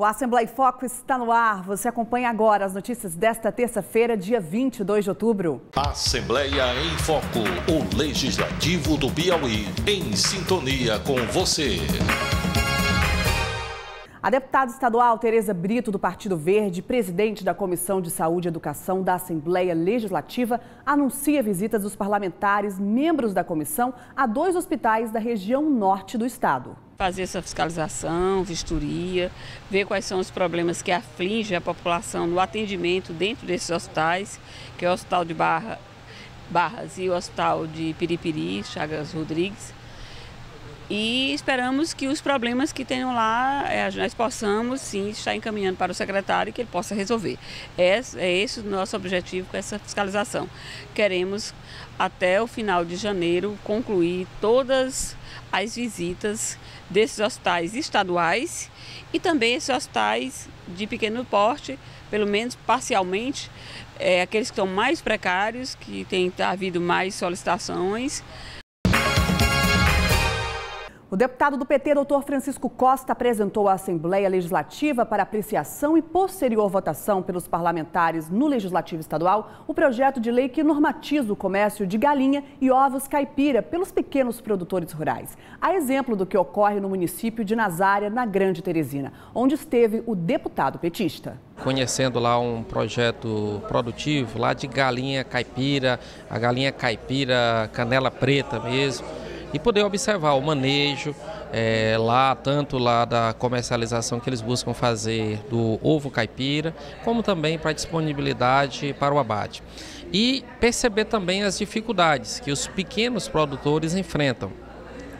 O Assembleia Foco está no ar. Você acompanha agora as notícias desta terça-feira, dia 22 de outubro. Assembleia em Foco, o Legislativo do Piauí, em sintonia com você. A deputada estadual Tereza Brito, do Partido Verde, presidente da Comissão de Saúde e Educação da Assembleia Legislativa, anuncia visitas dos parlamentares, membros da comissão, a dois hospitais da região norte do estado. Fazer essa fiscalização, vistoria, ver quais são os problemas que afligem a população no atendimento dentro desses hospitais, que é o Hospital de Barra, Barras e o Hospital de Piripiri, Chagas Rodrigues e esperamos que os problemas que tenham lá, é, nós possamos sim estar encaminhando para o secretário e que ele possa resolver. É, é esse o nosso objetivo com essa fiscalização. Queremos, até o final de janeiro, concluir todas as visitas desses hospitais estaduais e também esses hospitais de pequeno porte, pelo menos parcialmente, é, aqueles que estão mais precários, que tem havido mais solicitações. O deputado do PT, doutor Francisco Costa, apresentou à Assembleia Legislativa para apreciação e posterior votação pelos parlamentares no Legislativo Estadual o projeto de lei que normatiza o comércio de galinha e ovos caipira pelos pequenos produtores rurais. A exemplo do que ocorre no município de Nazária, na Grande Teresina, onde esteve o deputado petista. Conhecendo lá um projeto produtivo lá de galinha caipira, a galinha caipira canela preta mesmo e poder observar o manejo é, lá, tanto lá da comercialização que eles buscam fazer do ovo caipira, como também para a disponibilidade para o abate. E perceber também as dificuldades que os pequenos produtores enfrentam.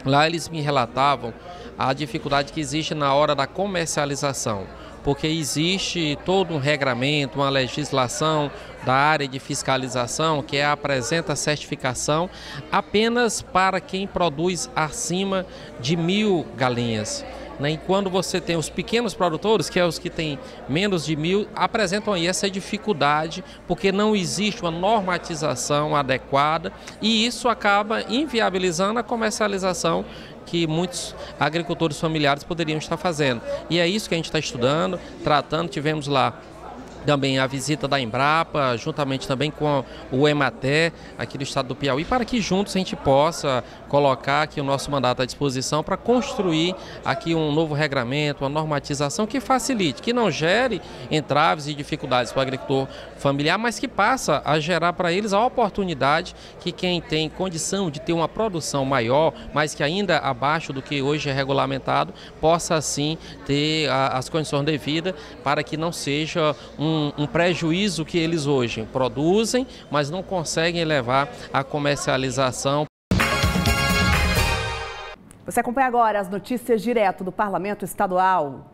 Lá eles me relatavam a dificuldade que existe na hora da comercialização porque existe todo um regramento, uma legislação da área de fiscalização que é apresenta certificação apenas para quem produz acima de mil galinhas. Né? E quando você tem os pequenos produtores, que é os que têm menos de mil, apresentam aí essa dificuldade, porque não existe uma normatização adequada e isso acaba inviabilizando a comercialização que muitos agricultores familiares poderiam estar fazendo. E é isso que a gente está estudando, tratando. Tivemos lá também a visita da Embrapa, juntamente também com o Ematé, aqui do estado do Piauí, para que juntos a gente possa colocar aqui o nosso mandato à disposição para construir aqui um novo regramento, uma normatização que facilite, que não gere entraves e dificuldades para o agricultor familiar, mas que passa a gerar para eles a oportunidade que quem tem condição de ter uma produção maior, mas que ainda abaixo do que hoje é regulamentado, possa assim ter as condições devidas para que não seja um um, um prejuízo que eles hoje produzem, mas não conseguem levar à comercialização. Você acompanha agora as notícias direto do Parlamento Estadual.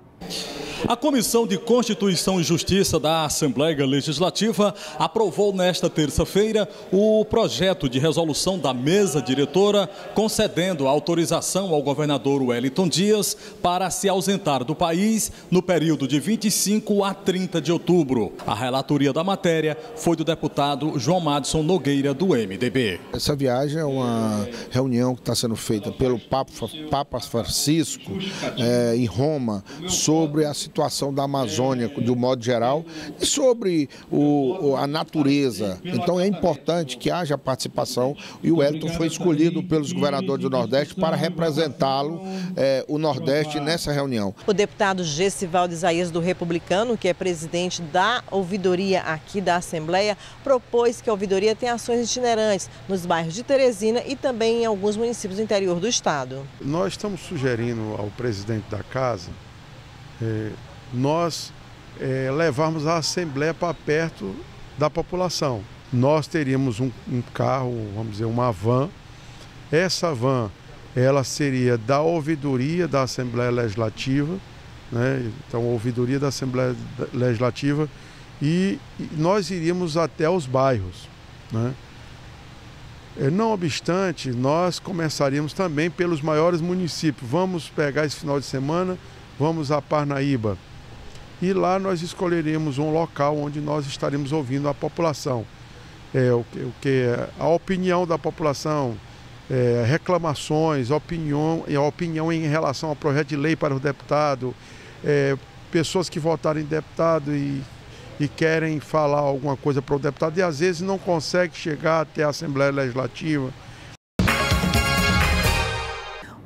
A Comissão de Constituição e Justiça da Assembleia Legislativa aprovou nesta terça-feira o projeto de resolução da mesa diretora concedendo autorização ao governador Wellington Dias para se ausentar do país no período de 25 a 30 de outubro. A relatoria da matéria foi do deputado João Madison Nogueira, do MDB. Essa viagem é uma reunião que está sendo feita pelo Papa Francisco é, em Roma sobre a situação da Amazônia de um modo geral e sobre o, a natureza. Então é importante que haja participação e o Wellington foi escolhido pelos governadores do Nordeste para representá-lo, é, o Nordeste, nessa reunião. O deputado Gessivaldo Isaías do Republicano, que é presidente da ouvidoria aqui da Assembleia, propôs que a ouvidoria tenha ações itinerantes nos bairros de Teresina e também em alguns municípios do interior do estado. Nós estamos sugerindo ao presidente da casa é, nós é, levarmos a Assembleia para perto da população. Nós teríamos um, um, carro, vamos dizer, uma van. Essa van, ela seria da ouvidoria da Assembleia Legislativa, né? então ouvidoria da Assembleia Legislativa, e, e nós iríamos até os bairros. Né? É, não obstante, nós começaríamos também pelos maiores municípios. Vamos pegar esse final de semana vamos a Parnaíba. E lá nós escolheremos um local onde nós estaremos ouvindo a população. É, o, que, o que a opinião da população, é, reclamações, opinião, a opinião em relação ao projeto de lei para o deputado, é, pessoas que votaram em deputado e, e querem falar alguma coisa para o deputado e às vezes não consegue chegar até a Assembleia Legislativa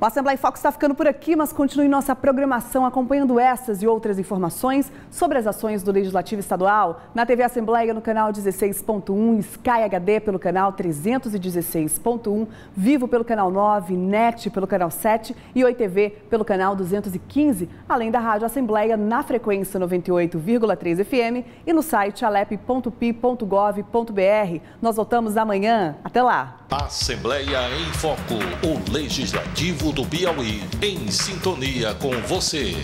o Assembleia em Foco está ficando por aqui, mas continue nossa programação acompanhando essas e outras informações sobre as ações do Legislativo Estadual na TV Assembleia no canal 16.1, Sky HD pelo canal 316.1, Vivo pelo canal 9, NET pelo canal 7 e Oi TV pelo canal 215, além da Rádio Assembleia na frequência 98,3 FM e no site alep.pi.gov.br. Nós voltamos amanhã. Até lá! Assembleia em Foco, o Legislativo do Piauí, em sintonia com você.